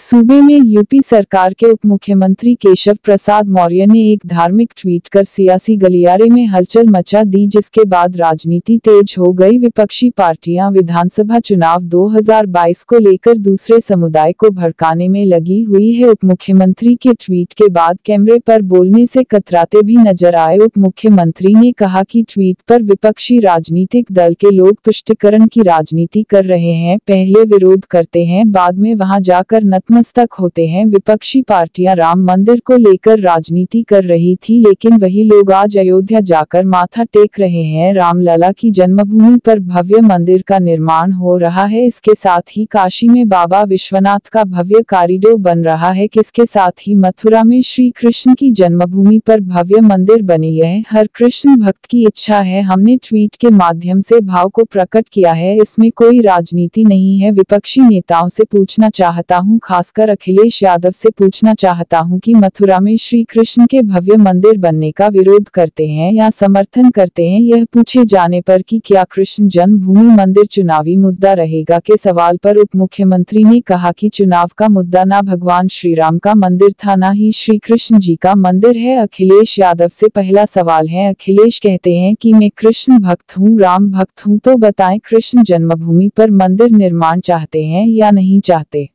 सूबे में यूपी सरकार के उप मुख्यमंत्री केशव प्रसाद मौर्य ने एक धार्मिक ट्वीट कर सियासी गलियारे में हलचल मचा दी, जिसके बाद राजनीति तेज हो गई। विपक्षी पार्टियाँ विधानसभा चुनाव 2022 को लेकर दूसरे समुदाय को भड़काने में लगी हुई है। उप मुख्यमंत्री के ट्वीट के बाद कैमरे पर बोलने से कतराते भी नज़र आए। उप मुख्यमंत्री ने कहा कि ट्वीट पर विपक्षी राजनीतिक दल के लोग तुष्टिकरण की राजनीति कर रहे हैं, पहले विरोध करते हैं, बाद में वहाँ जाकर नत नतमस्तक होते हैं। विपक्षी पार्टियाँ राम मंदिर को लेकर राजनीति कर रही थी, लेकिन वही लोग आज अयोध्या जाकर माथा टेक रहे हैं। रामलला की जन्मभूमि पर भव्य मंदिर का निर्माण हो रहा है। इसके साथ ही काशी में बाबा विश्वनाथ का भव्य कॉरिडोर बन रहा है। किसके साथ ही मथुरा में श्री कृष्ण की जन्मभूमि पर भव्य मंदिर बनी है। हर कृष्ण भक्त की इच्छा है। हमने ट्वीट के माध्यम से भाव को प्रकट किया है। इसमें कोई राजनीति नहीं है। विपक्षी नेताओं से पूछना चाहता हूँ। खासकर अखिलेश यादव से पूछना चाहता हूँ कि मथुरा में श्री कृष्ण के भव्य मंदिर बनने का विरोध करते हैं या समर्थन करते हैं, यह पूछे जाने पर कि क्या कृष्ण जन्मभूमि मंदिर चुनावी मुद्दा रहेगा के सवाल पर उप मुख्यमंत्री ने कहा कि चुनाव का मुद्दा न भगवान श्री राम का मंदिर था न ही श्री कृष्ण जी का मंदिर है। अखिलेश यादव से पहला सवाल है, अखिलेश कहते हैं कि मैं कृष्ण भक्त हूँ, राम भक्त हूँ तो बताएँ कृष्ण जन्मभूमि पर मंदिर निर्माण चाहते हैं या नहीं चाहते?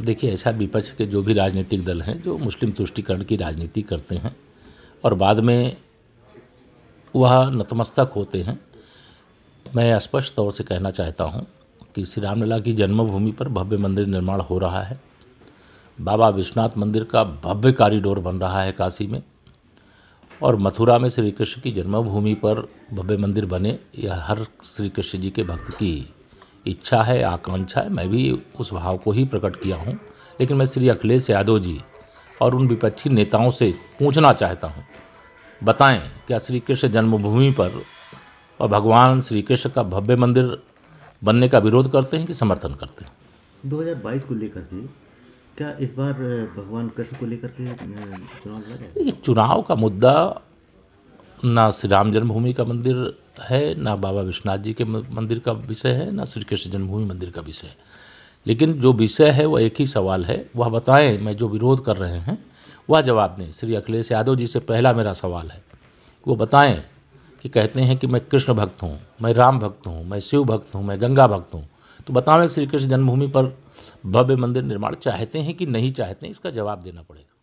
देखिए, ऐसा विपक्ष के जो भी राजनीतिक दल हैं, जो मुस्लिम तुष्टिकरण की राजनीति करते हैं और बाद में वह नतमस्तक होते हैं, मैं स्पष्ट तौर से कहना चाहता हूँ कि श्री रामलला की जन्मभूमि पर भव्य मंदिर निर्माण हो रहा है। बाबा विश्वनाथ मंदिर का भव्य कॉरिडोर बन रहा है काशी में और मथुरा में श्री कृष्ण की जन्मभूमि पर भव्य मंदिर बने, यह हर श्री कृष्ण जी के भक्त की इच्छा है आकांक्षा है मैं भी उस भाव को ही प्रकट किया हूँ। लेकिन मैं श्री अखिलेश यादव जी और उन विपक्षी नेताओं से पूछना चाहता हूँ। बताएँ क्या श्री कृष्ण जन्मभूमि पर और भगवान श्री कृष्ण का भव्य मंदिर बनने का विरोध करते हैं कि समर्थन करते हैं? 2022 को लेकर के क्या इस बार भगवान कृष्ण को लेकर के चुनाव देखिए चुनाव का मुद्दा ना श्री राम जन्मभूमि का मंदिर है, ना बाबा विश्वनाथ जी के मंदिर का विषय है, ना श्री कृष्ण जन्मभूमि मंदिर का विषय है। लेकिन जो विषय है वह एक ही सवाल है। वह बताएँ, मैं जो विरोध कर रहे हैं, वह जवाब दें। श्री अखिलेश यादव जी से पहला मेरा सवाल है। वो बताएँ कि कहते हैं कि मैं कृष्ण भक्त हूँ, मैं राम भक्त हूँ, मैं शिव भक्त हूँ, मैं गंगा भक्त हूँ। तो बताएँ श्री कृष्ण जन्मभूमि पर भव्य मंदिर निर्माण चाहते हैं कि नहीं चाहते हैं? इसका जवाब देना पड़ेगा।